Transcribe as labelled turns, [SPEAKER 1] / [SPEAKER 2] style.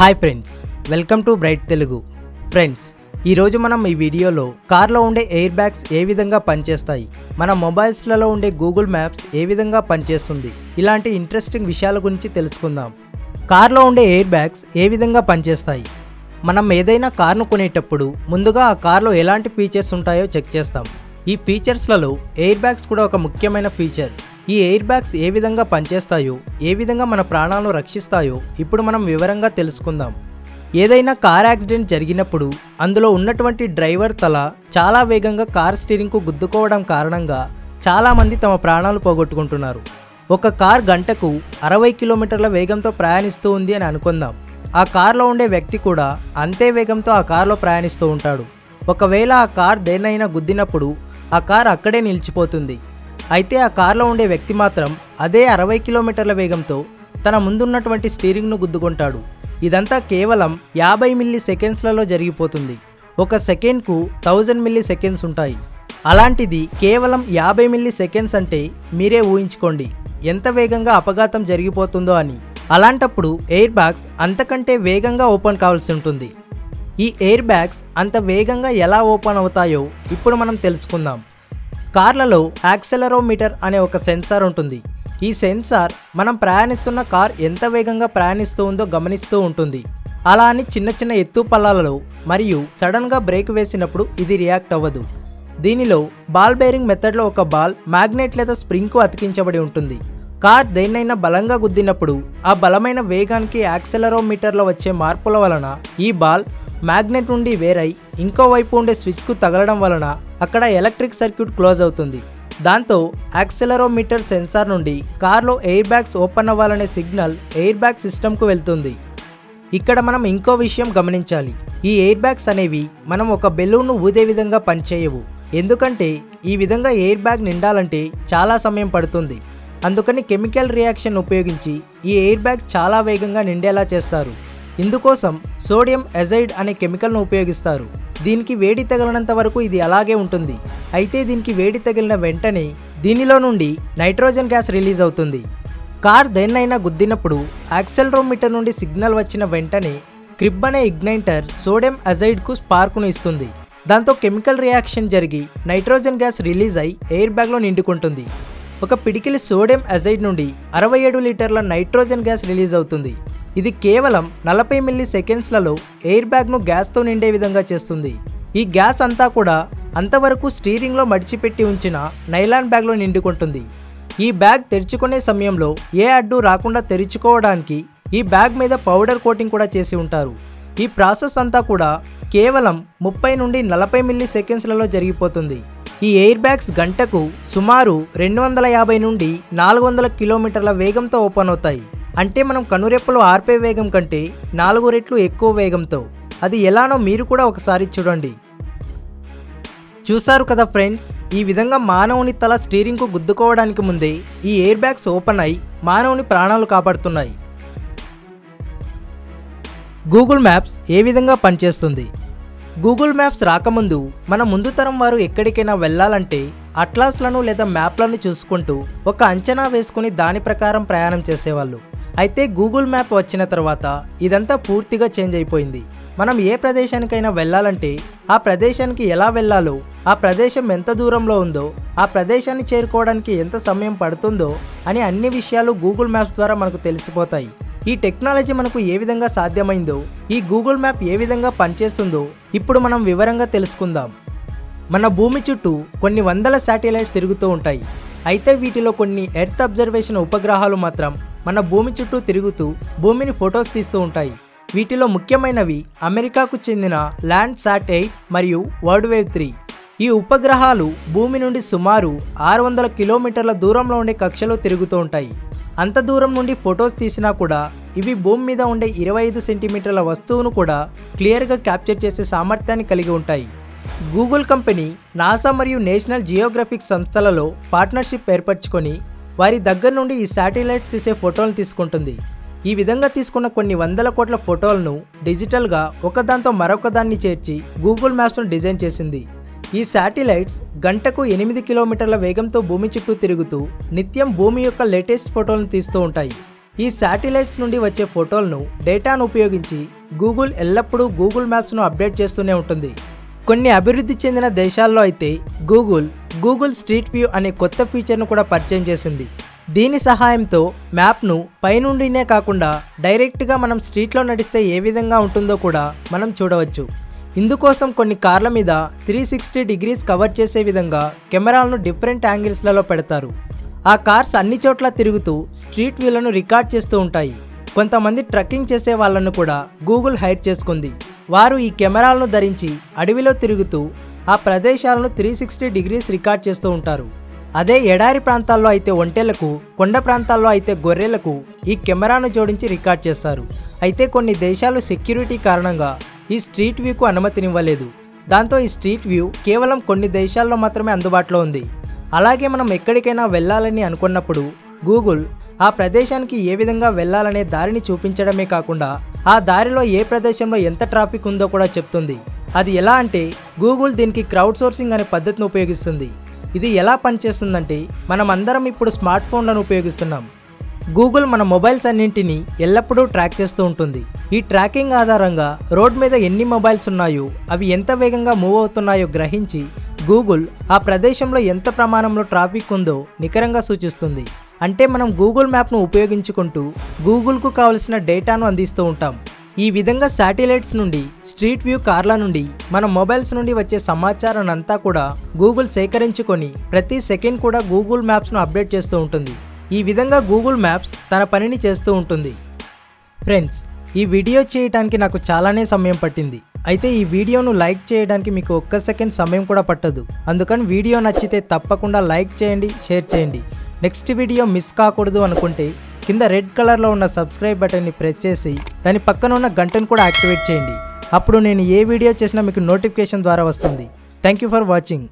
[SPEAKER 1] Hi friends welcome to bright Telugu friends ఈరోజు మనం ఈ వీడియోలో కార్లో ఉండే ఎయిర్ బ్యాగ్స్ ఏ విధంగా పనిచేస్తాయి? మన మొబైల్స్లలో ఉండే గూగుల్ మ్యాప్స్ ఏ విధంగా పనిచేస్తుంది? ఇలాంటి ఇంట్రెస్టింగ్ విషయాల గురించి తెలుసుకుందాం. కార్లో ఉండే ఎయిర్ బ్యాగ్స్ ఏ విధంగా పనిచేస్తాయి? మనం ఏదైనా కార్ను కొనేటప్పుడు ముందుగా ఆ కార్లో ఎలాంటి ఫీచర్స్ ఉంటాయో చెక్ చేస్తాం. ఈ ఫీచర్స్లలో ఎయిర్ బ్యాగ్స్ కూడా ఒక ముఖ్యమైన ఫీచర్ ఈ ఎయిర్ బ్యాగ్స్ ఏ విధంగా పనిచేస్తాయో ఏ విధంగా మన ప్రాణాలను రక్షిస్తాయో ఇప్పుడు మనం వివరంగా తెలుసుకుందాం. ఏదైనా కార్ యాక్సిడెంట్ జరిగినప్పుడు అందులో ఉన్నటువంటి డ్రైవర్ తల చాలా వేగంగా కార్ స్టీరింగ్కు గుద్దుకోవడం కారణంగా చాలామంది తమ ప్రాణాలు పోగొట్టుకుంటున్నారు. ఒక కార్ గంటకు అరవై కిలోమీటర్ల వేగంతో ప్రయాణిస్తూ ఉంది అని అనుకుందాం. ఆ కార్లో ఉండే వ్యక్తి కూడా అంతే వేగంతో ఆ కార్లో ప్రయాణిస్తూ ఉంటాడు. ఒకవేళ ఆ కార్ దేన్నైనా గుద్దినప్పుడు ఆ కార్ అక్కడే నిలిచిపోతుంది. అయితే ఆ కారులో ఉండే వ్యక్తి మాత్రం అదే అరవై కిలోమీటర్ల వేగంతో తన ముందున్నటువంటి స్టీరింగ్ను గుద్దుకుంటాడు. ఇదంతా కేవలం యాభై మిల్లీ సెకండ్స్లలో జరిగిపోతుంది. ఒక సెకండ్కు థౌజండ్ మిల్లీ సెకండ్స్ ఉంటాయి. అలాంటిది కేవలం యాభై మిల్లీ సెకండ్స్ అంటే మీరే ఊహించుకోండి ఎంత వేగంగా అపఘాతం జరిగిపోతుందో అని. అలాంటప్పుడు ఎయిర్ బ్యాగ్స్ అంతకంటే వేగంగా ఓపెన్ కావాల్సి ఉంటుంది. ఈ ఎయిర్ బ్యాగ్స్ అంత వేగంగా ఎలా ఓపెన్ అవుతాయో ఇప్పుడు మనం తెలుసుకుందాం. కార్లలో యాక్సెలరోమీటర్ అనే ఒక సెన్సార్ ఉంటుంది. ఈ సెన్సార్ మనం ప్రయాణిస్తున్న కార్ ఎంత వేగంగా ప్రయాణిస్తూ ఉందో గమనిస్తూ ఉంటుంది. అలా అని చిన్న చిన్న ఎత్తు పల్లాలలో మరియు సడన్గా బ్రేక్ వేసినప్పుడు ఇది రియాక్ట్ అవ్వదు. దీనిలో బాల్ బేరింగ్ మెథడ్లో ఒక బాల్ మ్యాగ్నెట్ లేదా స్ప్రింగ్కు అతికించబడి ఉంటుంది. కార్ దేన్నైనా బలంగా గుద్దినప్పుడు ఆ బలమైన వేగానికి యాక్సెలరోమీటర్లో వచ్చే మార్పుల వలన ఈ బాల్ మ్యాగ్నెట్ నుండి వేరై ఇంకో వైపు ఉండే స్విచ్కు తగలడం వలన అక్కడ ఎలక్ట్రిక్ సర్క్యూట్ క్లోజ్ అవుతుంది. దాంతో యాక్సెలరోమీటర్ సెన్సార్ నుండి కార్లో ఎయిర్ బ్యాగ్స్ ఓపెన్ అవ్వాలనే సిగ్నల్ ఎయిర్ బ్యాగ్ సిస్టమ్కు వెళ్తుంది. ఇక్కడ మనం ఇంకో విషయం గమనించాలి. ఈ ఎయిర్ బ్యాగ్స్ అనేవి మనం ఒక బెలూన్ను ఊదే విధంగా పనిచేయవు. ఎందుకంటే ఈ విధంగా ఎయిర్ బ్యాగ్ నిండాలంటే చాలా సమయం పడుతుంది. అందుకని కెమికల్ రియాక్షన్ ఉపయోగించి ఈ ఎయిర్ బ్యాగ్ చాలా వేగంగా నిండేలా చేస్తారు. ఇందుకోసం సోడియం ఎజైడ్ అనే కెమికల్ను ఉపయోగిస్తారు. దీనికి వేడి తగిలినంత వరకు ఇది అలాగే ఉంటుంది. అయితే దీనికి వేడి తగిలిన వెంటనే దీనిలో నుండి నైట్రోజన్ గ్యాస్ రిలీజ్ అవుతుంది. కార్ దేన్నైనా గుద్దినప్పుడు యాక్సెలరోమీటర్ నుండి సిగ్నల్ వచ్చిన వెంటనే క్రిబ్ అనే ఇగ్నైటర్ సోడియం అజైడ్కు స్పార్క్ను ఇస్తుంది. దాంతో కెమికల్ రియాక్షన్ జరిగి నైట్రోజన్ గ్యాస్ రిలీజ్ అయి ఎయిర్ బ్యాగ్లో నిండుకుంటుంది. ఒక పిడికిలి సోడియం అజైడ్ నుండి అరవై ఏడు లీటర్ల నైట్రోజన్ గ్యాస్ రిలీజ్ అవుతుంది. ఇది కేవలం నలభై మిల్లీ సెకండ్స్లలో ఎయిర్ బ్యాగ్ను గ్యాస్తో నిండే విధంగా చేస్తుంది. ఈ గ్యాస్ అంతా కూడా అంతవరకు స్టీరింగ్లో మడిచిపెట్టి ఉంచిన నైలాన్ బ్యాగ్లో నిండుకుంటుంది. ఈ బ్యాగ్ తెరుచుకునే సమయంలో ఏ అడ్డు రాకుండా తెరుచుకోవడానికి ఈ బ్యాగ్ మీద పౌడర్ కోటింగ్ కూడా చేసి ఉంటారు. ఈ ప్రాసెస్ అంతా కూడా కేవలం ముప్పై నుండి నలభై మిల్లీ సెకండ్స్లలో జరిగిపోతుంది. ఈ ఎయిర్ బ్యాగ్స్ గంటకు సుమారు రెండు వందల యాభై నుండి నాలుగు వందల కిలోమీటర్ల వేగంతో ఓపెన్ అవుతాయి. అంటే మనం కనురెప్పలు ఆర్పే వేగం కంటే నాలుగు రెట్లు ఎక్కువ వేగంతో. అది ఎలానో మీరు కూడా ఒకసారి చూడండి. చూశారు కదా ఫ్రెండ్స్ ఈ విధంగా మానవుని తల స్టీరింగ్కు గుద్దుకోవడానికి ముందే ఈ ఎయిర్ బ్యాగ్స్ ఓపెన్ అయి మానవుని ప్రాణాలు కాపాడుతున్నాయి. గూగుల్ మ్యాప్స్ ఏ విధంగా పనిచేస్తుంది? గూగుల్ మ్యాప్స్ రాకముందు మన ముందు తరం వారు ఎక్కడికైనా వెళ్ళాలంటే అట్లాస్లను లేదా మ్యాప్లను చూసుకుంటూ ఒక అంచనా వేసుకుని దాని ప్రకారం ప్రయాణం చేసేవాళ్ళు. అయితే గూగుల్ మ్యాప్ వచ్చిన తర్వాత ఇదంతా పూర్తిగా చేంజ్ అయిపోయింది. మనం ఏ ప్రదేశానికైనా వెళ్ళాలంటే ఆ ప్రదేశానికి ఎలా వెళ్ళాలో ఆ ప్రదేశం ఎంత దూరంలో ఉందో ఆ ప్రదేశాన్ని చేరుకోవడానికి ఎంత సమయం పడుతుందో అని అన్ని విషయాలు గూగుల్ మ్యాప్స్ ద్వారా మనకు తెలిసిపోతాయి. ఈ టెక్నాలజీ మనకు ఏ విధంగా సాధ్యమైందో ఈ గూగుల్ మ్యాప్ ఏ విధంగా పనిచేస్తుందో ఇప్పుడు మనం వివరంగా తెలుసుకుందాం. మన భూమి చుట్టూ కొన్ని వందల శాటిలైట్స్ తిరుగుతూ ఉంటాయి. అయితే వీటిలో కొన్ని ఎర్త్ అబ్జర్వేషన్ ఉపగ్రహాలు మాత్రం మన భూమి చుట్టూ తిరుగుతూ భూమిని ఫొటోస్ తీస్తూ ఉంటాయి. వీటిలో ముఖ్యమైనవి అమెరికాకు చెందిన ల్యాండ్ సాట్ ఎయిట్ మరియు వర్డ్ వేవ్ త్రీ. ఈ ఉపగ్రహాలు భూమి నుండి సుమారు ఆరు వందల కిలోమీటర్ల దూరంలో ఉండే కక్షలో తిరుగుతూ ఉంటాయి. అంత దూరం నుండి ఫొటోస్ తీసినా కూడా ఇవి భూమి మీద ఉండే ఇరవై ఐదు సెంటీమీటర్ల వస్తువును కూడా క్లియర్గా క్యాప్చర్ చేసే సామర్థ్యాన్ని కలిగి ఉంటాయి. గూగుల్ కంపెనీ నాసా మరియు నేషనల్ జియోగ్రఫిక్ సంస్థలలో పార్ట్నర్షిప్ ఏర్పరచుకొని వారి దగ్గర నుండి ఈ శాటిలైట్ తీసే ఫోటోలను తీసుకుంటుంది. ఈ విధంగా తీసుకున్న కొన్ని వందల కోట్ల ఫోటోలను డిజిటల్గా ఒకదాంతో మరొకదాన్ని చేర్చి గూగుల్ మ్యాప్స్ను డిజైన్ చేసింది. ఈ శాటిలైట్స్ గంటకు ఎనిమిది కిలోమీటర్ల వేగంతో భూమి చుట్టూ తిరుగుతూ నిత్యం భూమి యొక్క లేటెస్ట్ ఫోటోలను తీస్తూ ఉంటాయి. ఈ శాటిలైట్స్ నుండి వచ్చే ఫోటోలను డేటాను ఉపయోగించి గూగుల్ ఎల్లప్పుడూ గూగుల్ మ్యాప్స్ను అప్డేట్ చేస్తూనే ఉంటుంది. కొన్ని అభివృద్ధి చెందిన దేశాల్లో అయితే గూగుల్ గూగుల్ స్ట్రీట్ వ్యూ అనే కొత్త ఫీచర్ను కూడా పరిచయం చేసింది. దీని సహాయంతో మ్యాప్ను పైనుండినే కాకుండా డైరెక్ట్గా మనం స్ట్రీట్లో నడిస్తే ఏ విధంగా ఉంటుందో కూడా మనం చూడవచ్చు. ఇందుకోసం కొన్ని కార్ల మీద త్రీ సిక్స్టీ డిగ్రీస్ కవర్ చేసే విధంగా కెమెరాలను డిఫరెంట్ యాంగిల్స్లలో పెడతారు. ఆ కార్స్ అన్ని చోట్ల తిరుగుతూ స్ట్రీట్ వ్యూలను రికార్డ్ చేస్తూ ఉంటాయి. కొంతమంది ట్రక్కింగ్ చేసే వాళ్ళను కూడా గూగుల్ హైర్ చేసుకుంది. వారు ఈ కెమెరాలను ధరించి అడవిలో తిరుగుతూ ఆ ప్రదేశాలను త్రీ సిక్స్టీ డిగ్రీస్ రికార్డ్ చేస్తూ ఉంటారు. అదే ఎడారి ప్రాంతాల్లో అయితే ఒంటెలకు కొండ ప్రాంతాల్లో అయితే గొర్రెలకు ఈ కెమెరాను జోడించి రికార్డ్ చేస్తారు. అయితే కొన్ని దేశాలు సెక్యూరిటీ కారణంగా ఈ స్ట్రీట్ వ్యూకు అనుమతినివ్వలేదు. దాంతో ఈ స్ట్రీట్ వ్యూ కేవలం కొన్ని దేశాల్లో మాత్రమే అందుబాటులో ఉంది. అలాగే మనం ఎక్కడికైనా వెళ్ళాలని అనుకున్నప్పుడు గూగుల్ ఆ ప్రదేశానికి ఏ విధంగా వెళ్ళాలనే దారిని చూపించడమే కాకుండా ఆ దారిలో ఏ ప్రదేశంలో ఎంత ట్రాఫిక్ ఉందో కూడా చెప్తుంది. అది ఎలా అంటే గూగుల్ దీనికి క్రౌడ్ సోర్సింగ్ అనే పద్ధతిని ఉపయోగిస్తుంది. ఇది ఎలా పనిచేస్తుందంటే మనం అందరం ఇప్పుడు స్మార్ట్ ఫోన్లను ఉపయోగిస్తున్నాం. గూగుల్ మన మొబైల్స్ అన్నింటినీ ఎల్లప్పుడూ ట్రాక్ చేస్తూ ఉంటుంది. ఈ ట్రాకింగ్ ఆధారంగా రోడ్ మీద ఎన్ని మొబైల్స్ ఉన్నాయో అవి ఎంత వేగంగా మూవ్ అవుతున్నాయో గ్రహించి గూగుల్ ఆ ప్రదేశంలో ఎంత ప్రమాణంలో ట్రాఫిక్ ఉందో నికరంగా సూచిస్తుంది. అంటే మనం గూగుల్ మ్యాప్ను ఉపయోగించుకుంటూ గూగుల్కు కావలసిన డేటాను అందిస్తూ ఉంటాం. ఈ విధంగా శాటిలైట్స్ నుండి స్ట్రీట్ వ్యూ కార్ల నుండి మన మొబైల్స్ నుండి వచ్చే సమాచారాన్ని అంతా కూడా గూగుల్ సేకరించుకొని ప్రతి సెకండ్ కూడా గూగుల్ మ్యాప్స్ను అప్డేట్ చేస్తూ ఉంటుంది. ఈ విధంగా గూగుల్ మ్యాప్స్ తన పనిని చేస్తూ ఉంటుంది. ఫ్రెండ్స్ ఈ వీడియో చేయడానికి నాకు చాలానే సమయం పట్టింది. అయితే ఈ వీడియోను లైక్ చేయడానికి మీకు ఒక్క సెకండ్ సమయం కూడా పట్టదు. అందుకని వీడియో నచ్చితే తప్పకుండా లైక్ చేయండి షేర్ చేయండి. నెక్స్ట్ వీడియో మిస్ కాకూడదు అనుకుంటే కింద రెడ్ కలర్లో ఉన్న సబ్స్క్రైబ్ బటన్ని ప్రెస్ చేసి దాని పక్కన ఉన్న గంటను కూడా యాక్టివేట్ చేయండి. అప్పుడు నేను ఏ వీడియో చేసినా మీకు నోటిఫికేషన్ ద్వారా వస్తుంది. Thank you for watching